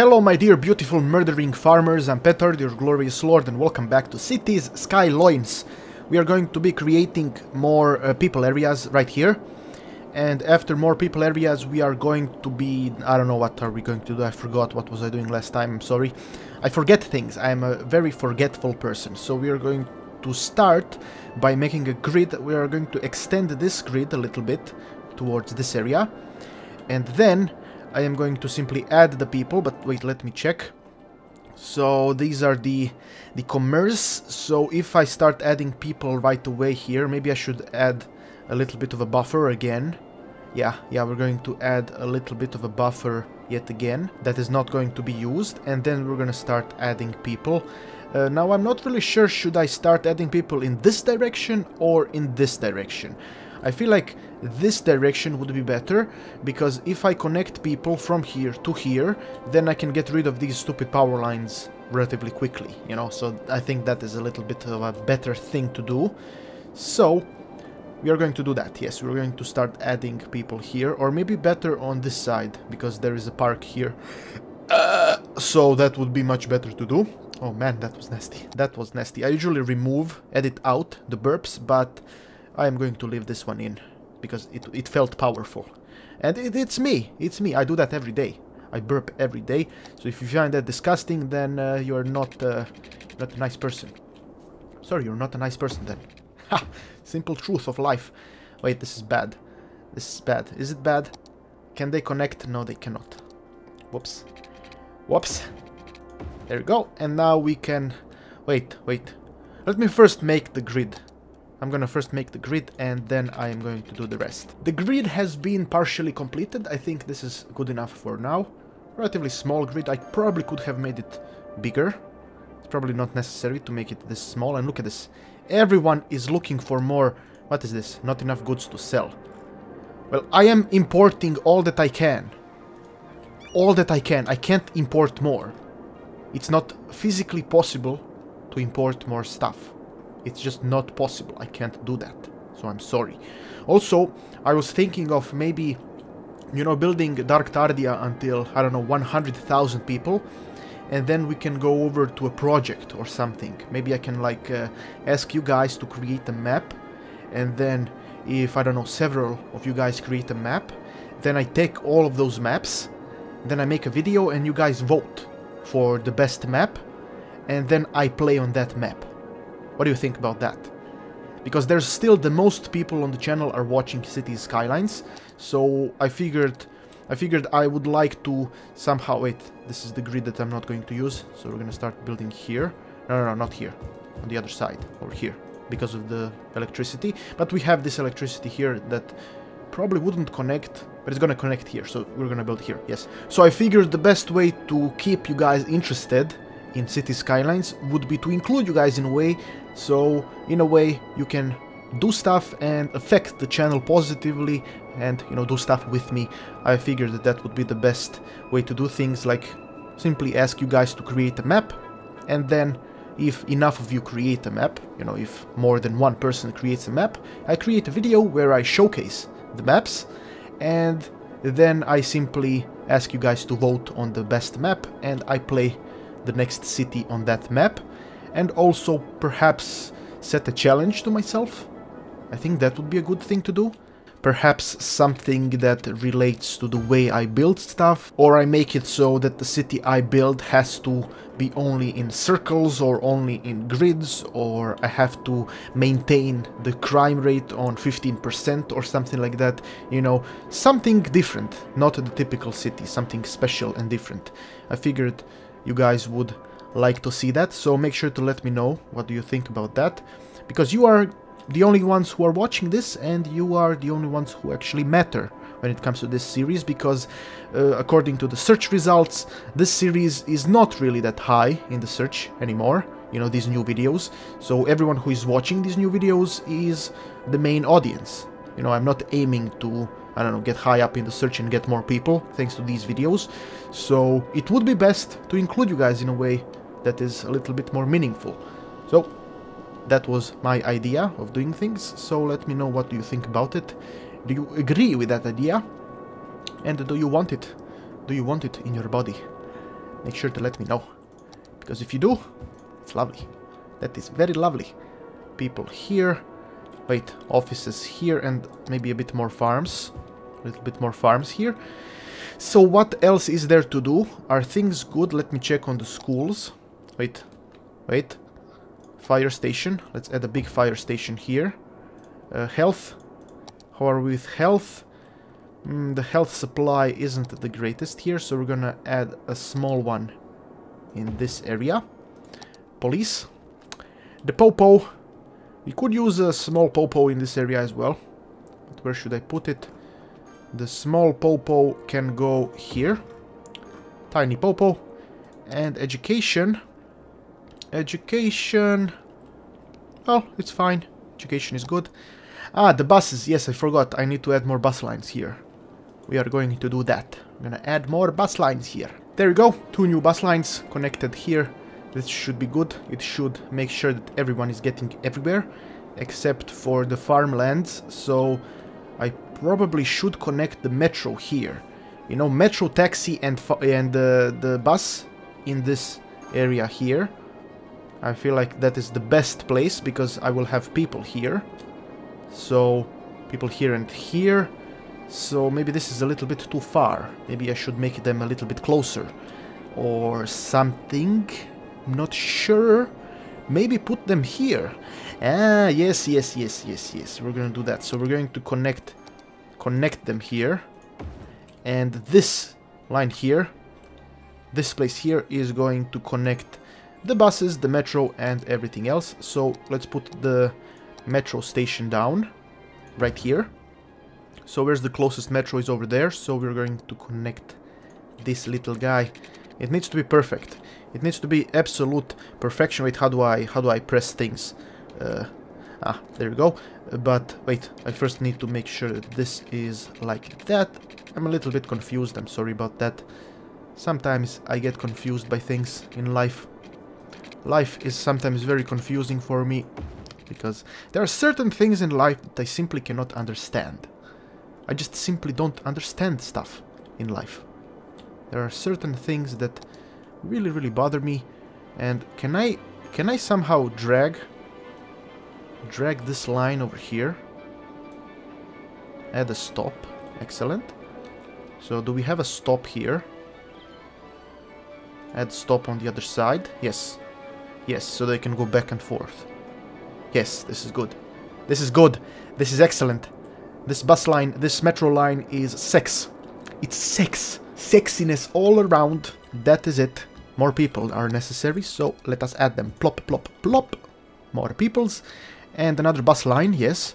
Hello my dear beautiful murdering farmers, I'm Petard, your glorious lord, and welcome back to Cities Skylines. We are going to be creating more uh, people areas right here. And after more people areas we are going to be... I don't know what are we going to do, I forgot what was I doing last time, I'm sorry. I forget things, I'm a very forgetful person. So we are going to start by making a grid. We are going to extend this grid a little bit towards this area. And then I am going to simply add the people, but wait, let me check. So these are the the commerce. So if I start adding people right away here, maybe I should add a little bit of a buffer again. Yeah, yeah, we're going to add a little bit of a buffer yet again. That is not going to be used. And then we're going to start adding people. Uh, now I'm not really sure should I start adding people in this direction or in this direction. I feel like this direction would be better, because if I connect people from here to here, then I can get rid of these stupid power lines relatively quickly, you know, so I think that is a little bit of a better thing to do. So, we are going to do that, yes, we're going to start adding people here, or maybe better on this side, because there is a park here. Uh, so that would be much better to do. Oh man, that was nasty. That was nasty. I usually remove, edit out the burps, but I am going to leave this one in because it, it felt powerful. And it, it's me, it's me, I do that every day. I burp every day, so if you find that disgusting, then uh, you're not, uh, not a nice person. Sorry, you're not a nice person then. Ha! Simple truth of life. Wait, this is bad. This is bad. Is it bad? Can they connect? No, they cannot. Whoops. Whoops. There we go. And now we can... Wait, wait. Let me first make the grid. I'm gonna first make the grid and then I am going to do the rest. The grid has been partially completed. I think this is good enough for now. Relatively small grid. I probably could have made it bigger. It's probably not necessary to make it this small. And look at this. Everyone is looking for more... What is this? Not enough goods to sell. Well, I am importing all that I can. All that I can. I can't import more. It's not physically possible to import more stuff. It's just not possible. I can't do that. So I'm sorry. Also, I was thinking of maybe, you know, building Dark Tardia until, I don't know, 100,000 people. And then we can go over to a project or something. Maybe I can, like, uh, ask you guys to create a map. And then, if, I don't know, several of you guys create a map, then I take all of those maps, then I make a video and you guys vote for the best map. And then I play on that map. What do you think about that? Because there's still the most people on the channel are watching Cities Skylines, so I figured I figured I would like to somehow... Wait, this is the grid that I'm not going to use, so we're gonna start building here. No, no, no, not here. On the other side, over here, because of the electricity. But we have this electricity here that probably wouldn't connect, but it's gonna connect here, so we're gonna build here, yes. So I figured the best way to keep you guys interested in City Skylines would be to include you guys in a way, so in a way you can do stuff and affect the channel positively and you know do stuff with me. I figured that that would be the best way to do things like simply ask you guys to create a map and then if enough of you create a map, you know, if more than one person creates a map, I create a video where I showcase the maps and then I simply ask you guys to vote on the best map and I play the next city on that map and also perhaps set a challenge to myself. I think that would be a good thing to do. Perhaps something that relates to the way I build stuff, or I make it so that the city I build has to be only in circles or only in grids, or I have to maintain the crime rate on 15% or something like that. You know, something different, not the typical city, something special and different. I figured you guys would like to see that, so make sure to let me know what do you think about that, because you are the only ones who are watching this and you are the only ones who actually matter when it comes to this series, because uh, according to the search results, this series is not really that high in the search anymore, you know, these new videos, so everyone who is watching these new videos is the main audience. You know, I'm not aiming to I don't know, get high up in the search and get more people thanks to these videos. So it would be best to include you guys in a way that is a little bit more meaningful. So that was my idea of doing things, so let me know what do you think about it. Do you agree with that idea? And do you want it? Do you want it in your body? make sure to let me know. Because if you do, it's lovely. That is very lovely. People here. Wait, offices here and maybe a bit more farms. A little bit more farms here. So what else is there to do? Are things good? Let me check on the schools. Wait, wait. Fire station. Let's add a big fire station here. Uh, health. How are we with health? Mm, the health supply isn't the greatest here, so we're gonna add a small one in this area. Police. The Popo. We could use a small Popo in this area as well. But where should I put it? The small Popo can go here. Tiny Popo. And education. Education. Oh, it's fine. Education is good. Ah, the buses. Yes, I forgot. I need to add more bus lines here. We are going to do that. I'm gonna add more bus lines here. There we go. Two new bus lines connected here. This should be good. It should make sure that everyone is getting everywhere. Except for the farmlands. So I probably should connect the metro here. You know, metro taxi and, and uh, the bus in this area here. I feel like that is the best place because I will have people here. So, people here and here. So maybe this is a little bit too far. Maybe I should make them a little bit closer. Or something. Not sure. Maybe put them here. Ah, yes, yes, yes, yes, yes. We're gonna do that. So we're going to connect connect them here. And this line here, this place here is going to connect the buses, the metro and everything else. So let's put the metro station down right here. So where's the closest metro is over there. So we're going to connect this little guy. It needs to be perfect. It needs to be absolute perfection. Wait, how do I how do I press things? Uh, ah, there we go. But wait, I first need to make sure that this is like that. I'm a little bit confused. I'm sorry about that. Sometimes I get confused by things in life. Life is sometimes very confusing for me because there are certain things in life that I simply cannot understand. I just simply don't understand stuff in life. There are certain things that really, really bother me. And can I, can I somehow drag, drag this line over here? Add a stop. Excellent. So do we have a stop here? Add stop on the other side. Yes. Yes, so they can go back and forth. Yes, this is good. This is good. This is excellent. This bus line, this metro line is sex. It's sex. Sexiness all around. That is it. More people are necessary, so let us add them. Plop, plop, plop. More peoples. And another bus line, yes.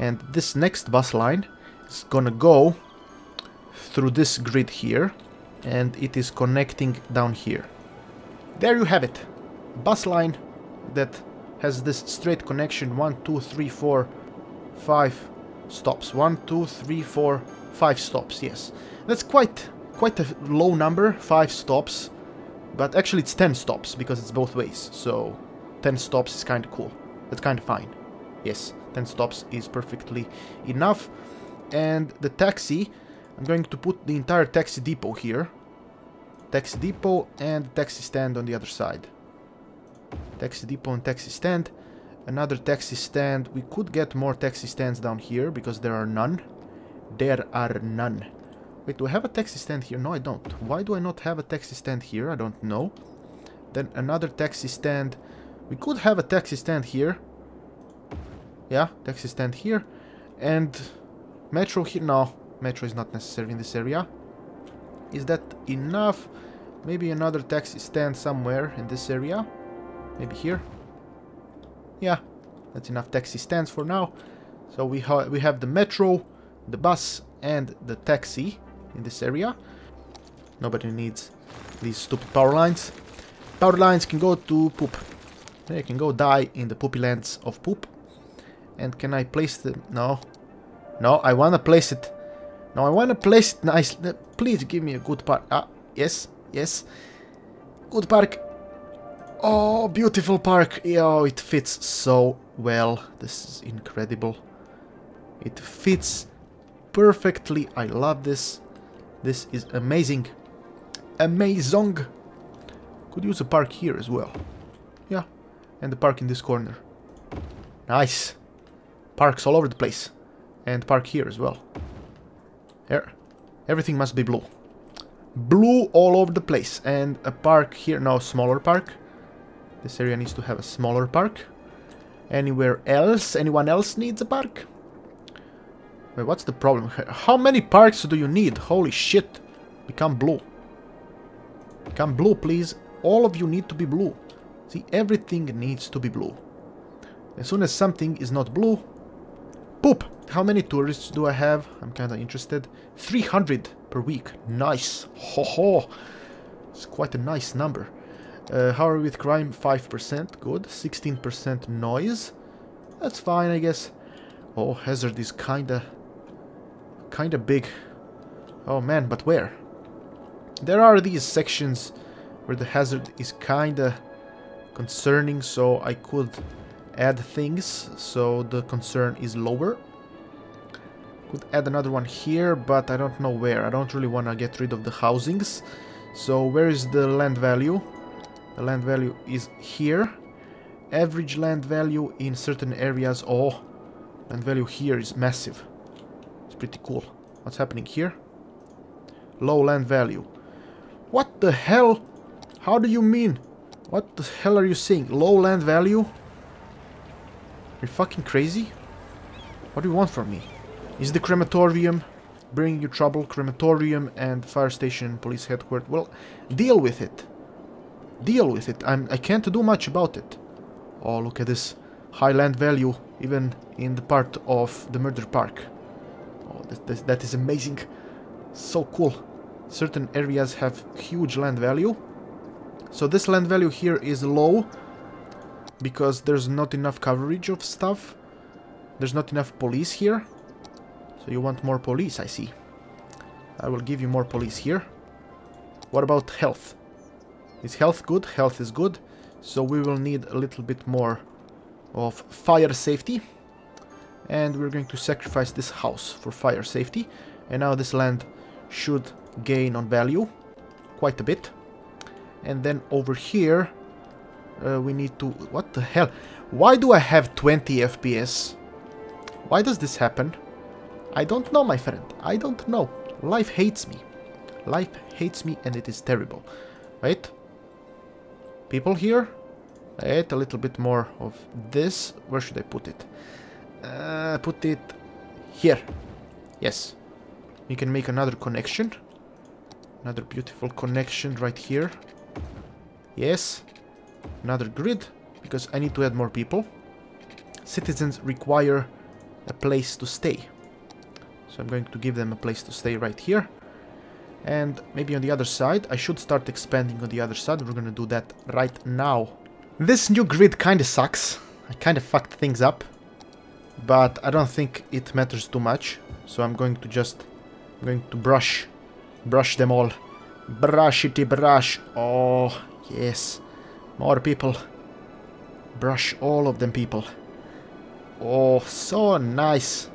And this next bus line is gonna go through this grid here. And it is connecting down here. There you have it. Bus line that has this straight connection. One, two, three, four, five stops. One, two, three, four, five stops. Yes, that's quite quite a low number, five stops. But actually, it's ten stops because it's both ways. So, ten stops is kind of cool. That's kind of fine. Yes, ten stops is perfectly enough. And the taxi, I'm going to put the entire taxi depot here. Taxi depot and taxi stand on the other side. Taxi depot and taxi stand. Another taxi stand. We could get more taxi stands down here because there are none. There are none. Wait, do I have a taxi stand here? No, I don't. Why do I not have a taxi stand here? I don't know. Then another taxi stand. We could have a taxi stand here. Yeah, taxi stand here. And metro here. No, metro is not necessary in this area. Is that enough? Maybe another taxi stand somewhere in this area. Maybe here. Yeah, that's enough taxi stands for now. So we, ha we have the metro, the bus, and the taxi in this area. Nobody needs these stupid power lines. Power lines can go to poop. They can go die in the poopy lands of poop. And can I place them? No. No, I want to place it. No, I want to place it nice. Please give me a good park. Ah, yes, yes. Good park. Oh, beautiful park. Oh, it fits so well. This is incredible. It fits perfectly. I love this. This is amazing. Amazing. Could use a park here as well. Yeah, and the park in this corner. Nice. Parks all over the place. And park here as well. Here. Everything must be blue. Blue all over the place. And a park here. No, smaller park. This area needs to have a smaller park. Anywhere else? Anyone else needs a park? Wait, what's the problem? How many parks do you need? Holy shit. Become blue. Become blue, please. All of you need to be blue. See, everything needs to be blue. As soon as something is not blue, poop! How many tourists do I have? I'm kinda interested. 300 per week. Nice. Ho ho! It's quite a nice number. Uh, how are we with crime? 5%. Good. 16% noise. That's fine, I guess. Oh, hazard is kinda... Kinda big. Oh man, but where? There are these sections where the hazard is kinda concerning, so I could add things so the concern is lower. Could add another one here, but I don't know where. I don't really want to get rid of the housings. So where is the land value? The land value is here. Average land value in certain areas. Oh, land value here is massive. Pretty cool. What's happening here? Low land value. What the hell? How do you mean? What the hell are you saying? Low land value? You're fucking crazy? What do you want from me? Is the crematorium bringing you trouble? Crematorium and fire station, police headquarters. Well, deal with it. Deal with it. I'm, I can't do much about it. Oh, look at this. High land value, even in the part of the murder park. That, that, that is amazing. So cool. Certain areas have huge land value. So this land value here is low because there's not enough coverage of stuff. There's not enough police here. So you want more police, I see. I will give you more police here. What about health? Is health good? Health is good. So we will need a little bit more of fire safety. And we're going to sacrifice this house for fire safety. And now this land should gain on value quite a bit. And then over here, uh, we need to... What the hell? Why do I have 20 FPS? Why does this happen? I don't know, my friend. I don't know. Life hates me. Life hates me and it is terrible. Wait. People here? Wait, a little bit more of this. Where should I put it? Uh, put it here. Yes. We can make another connection. Another beautiful connection right here. Yes. Another grid, because I need to add more people. Citizens require a place to stay. So I'm going to give them a place to stay right here. And maybe on the other side, I should start expanding on the other side. We're gonna do that right now. This new grid kinda sucks. I kinda fucked things up. But I don't think it matters too much. So I'm going to just... I'm going to brush. Brush them all. Brushity brush. Oh, yes. More people. Brush all of them people. Oh, so nice.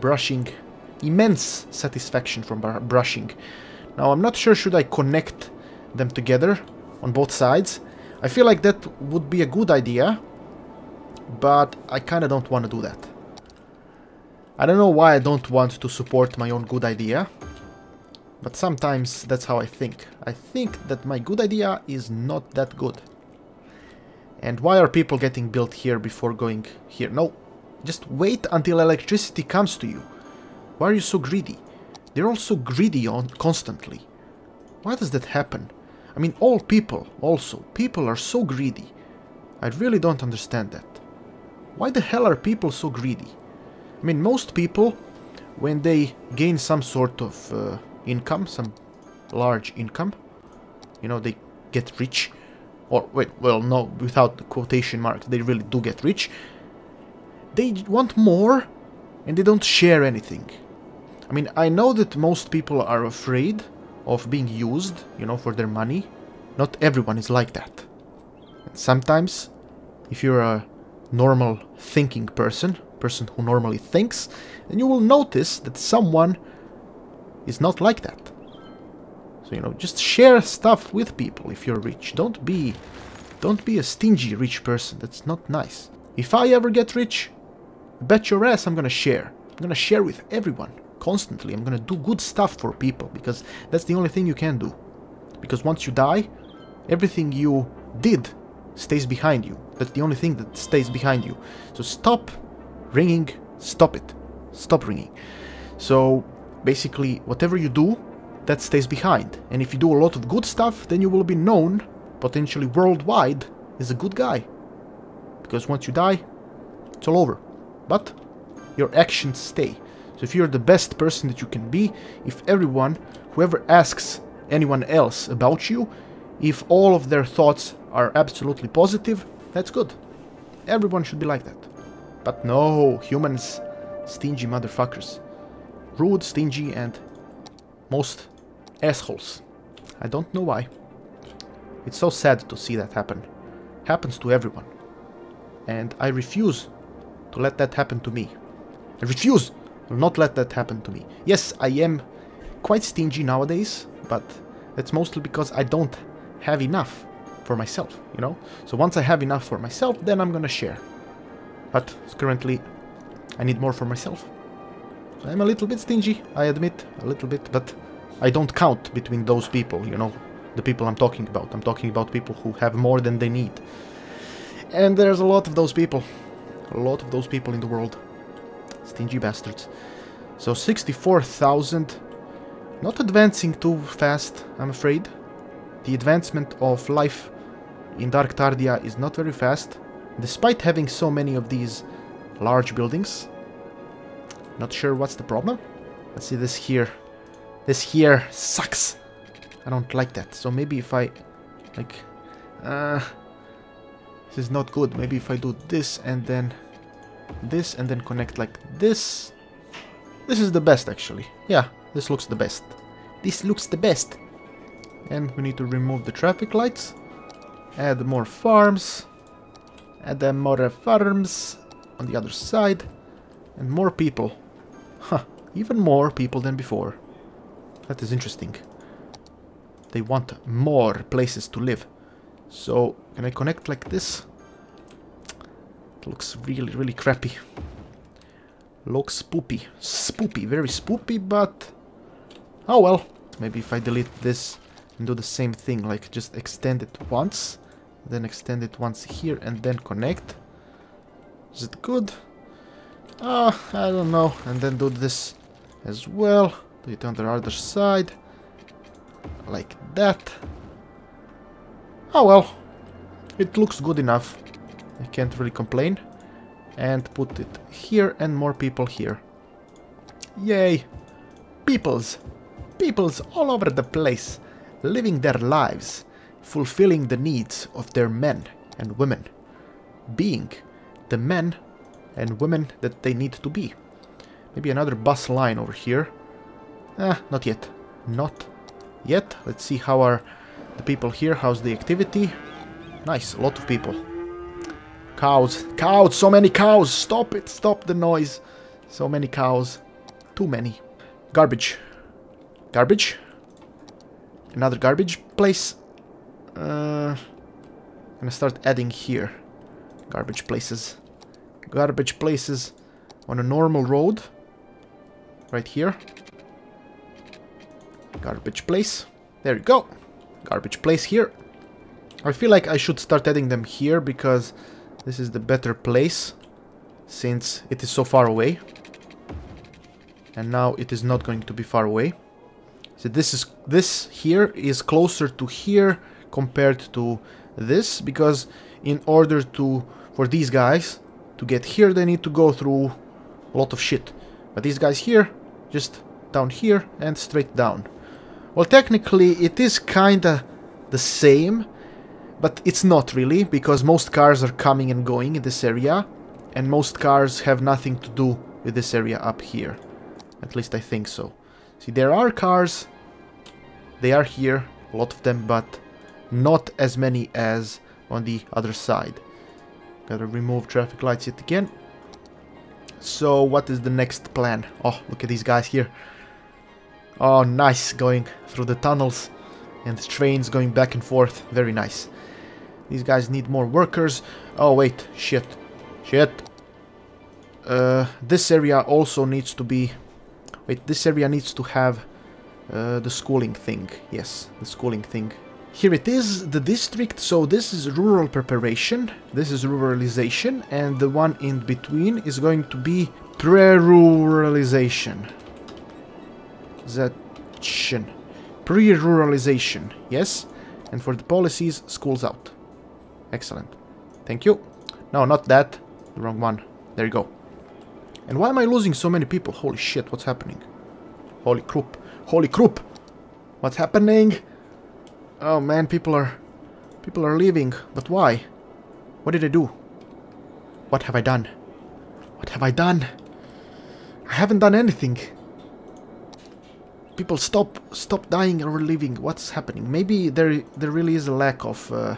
Brushing. Immense satisfaction from brushing. Now, I'm not sure should I connect them together on both sides. I feel like that would be a good idea, but I kind of don't want to do that. I don't know why I don't want to support my own good idea, but sometimes that's how I think. I think that my good idea is not that good. And why are people getting built here before going here? No, just wait until electricity comes to you. Why are you so greedy? They're all so greedy on constantly. Why does that happen? I mean, all people also. People are so greedy. I really don't understand that. Why the hell are people so greedy? I mean, most people, when they gain some sort of uh, income, some large income. You know, they get rich. Or, wait, well, no, without the quotation marks, they really do get rich. They want more, and they don't share anything. I mean, I know that most people are afraid of being used, you know, for their money. Not everyone is like that. And sometimes, if you're a normal thinking person, person who normally thinks, then you will notice that someone is not like that. So, you know, just share stuff with people if you're rich. Don't be don't be a stingy rich person. That's not nice. If I ever get rich, bet your ass I'm gonna share. I'm gonna share with everyone constantly. I'm gonna do good stuff for people because that's the only thing you can do. Because once you die, everything you did stays behind you. That's the only thing that stays behind you. So stop ringing, stop it. Stop ringing. So basically, whatever you do, that stays behind. And if you do a lot of good stuff, then you will be known, potentially worldwide, as a good guy. Because once you die, it's all over. But your actions stay. So if you're the best person that you can be, if everyone, whoever asks anyone else about you, if all of their thoughts are absolutely positive, that's good. Everyone should be like that. But no, humans, stingy motherfuckers. Rude, stingy, and most assholes. I don't know why. It's so sad to see that happen. Happens to everyone. And I refuse to let that happen to me. I refuse will not let that happen to me. Yes, I am quite stingy nowadays, but that's mostly because I don't have enough for myself, you know? So once I have enough for myself, then I'm gonna share. But currently, I need more for myself. So I'm a little bit stingy, I admit, a little bit, but I don't count between those people, you know? The people I'm talking about. I'm talking about people who have more than they need. And there's a lot of those people. A lot of those people in the world. Stingy bastards. So 64,000. Not advancing too fast, I'm afraid. The advancement of life in Dark Tardia is not very fast. Despite having so many of these large buildings. Not sure what's the problem. Let's see this here. This here sucks. I don't like that. So maybe if I... Like... Uh, this is not good. Maybe if I do this and then this and then connect like this. This is the best actually. Yeah, this looks the best. This looks the best. And we need to remove the traffic lights. Add more farms. Add more farms on the other side. And more people. Huh, even more people than before. That is interesting. They want more places to live. So, can I connect like this? Looks really, really crappy. Looks spoopy. Spoopy, very spoopy, but... Oh well. Maybe if I delete this and do the same thing, like just extend it once, then extend it once here and then connect. Is it good? Uh, I don't know. And then do this as well. Do it on the other side. Like that. Oh well. It looks good enough. I can't really complain. And put it here and more people here. Yay! Peoples! Peoples all over the place, living their lives, fulfilling the needs of their men and women. Being the men and women that they need to be. Maybe another bus line over here. Ah, not yet. Not yet. Let's see how are the people here, how's the activity. Nice, a lot of people. Cows. Cows. So many cows. Stop it. Stop the noise. So many cows. Too many. Garbage. Garbage. Another garbage place. Uh, I'm gonna start adding here. Garbage places. Garbage places on a normal road. Right here. Garbage place. There you go. Garbage place here. I feel like I should start adding them here because this is the better place since it is so far away. And now it is not going to be far away. So this is this here is closer to here compared to this because in order to for these guys to get here they need to go through a lot of shit. But these guys here just down here and straight down. Well technically it is kinda the same but it's not really, because most cars are coming and going in this area, and most cars have nothing to do with this area up here. At least I think so. See, there are cars, they are here, a lot of them, but not as many as on the other side. Gotta remove traffic lights yet again. So, what is the next plan? Oh, look at these guys here. Oh, nice, going through the tunnels. and trains going back and forth. Very nice. These guys need more workers. Oh, wait. Shit. Shit. Uh, this area also needs to be... Wait, this area needs to have uh, the schooling thing. Yes, the schooling thing. Here it is, the district, so this is rural preparation, this is ruralization, and the one in between is going to be pre-ruralization. Zation. Pre-ruralization, yes? And for the policies, schools out. Excellent. Thank you. No, not that. The wrong one. There you go. And why am I losing so many people? Holy shit, what's happening? Holy croup. Holy croup! What's happening? Oh man, people are... People are leaving. But why? What did I do? What have I done? What have I done? I haven't done anything. People stop stop dying or leaving. What's happening? Maybe there there really is a lack of uh,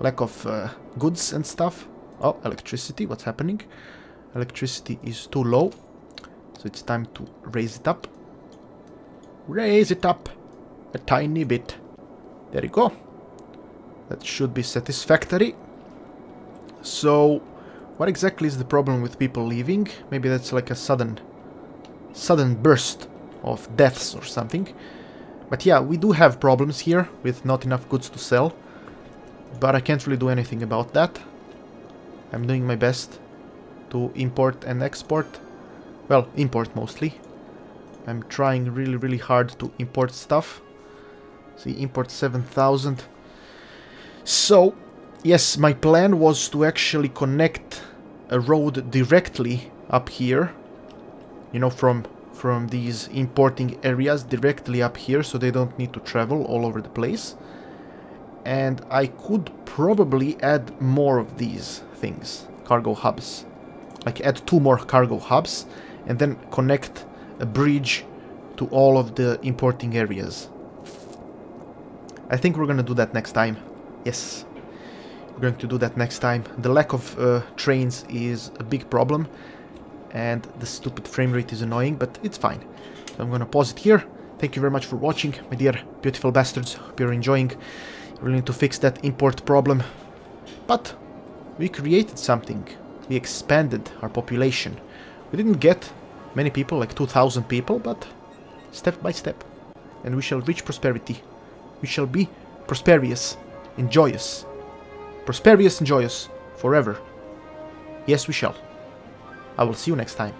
lack of uh, goods and stuff. Oh, electricity. What's happening? Electricity is too low. So it's time to raise it up. Raise it up a tiny bit. There you go. That should be satisfactory. So, what exactly is the problem with people leaving? Maybe that's like a sudden, sudden burst of deaths or something. But yeah, we do have problems here with not enough goods to sell. But I can't really do anything about that. I'm doing my best to import and export. Well, import mostly. I'm trying really, really hard to import stuff. See, import 7000. So, yes, my plan was to actually connect a road directly up here. You know, from from these importing areas directly up here so they don't need to travel all over the place. And I could probably add more of these things, cargo hubs. Like add two more cargo hubs and then connect a bridge to all of the importing areas. I think we're gonna do that next time. Yes. We're going to do that next time. The lack of uh, trains is a big problem. And the stupid frame rate is annoying, but it's fine. So I'm gonna pause it here. Thank you very much for watching, my dear beautiful bastards. Hope you're enjoying. We need to fix that import problem. But we created something. We expanded our population. We didn't get many people, like 2,000 people, but step by step. And we shall reach prosperity we shall be prosperous and joyous. Prosperous and joyous forever. Yes, we shall. I will see you next time.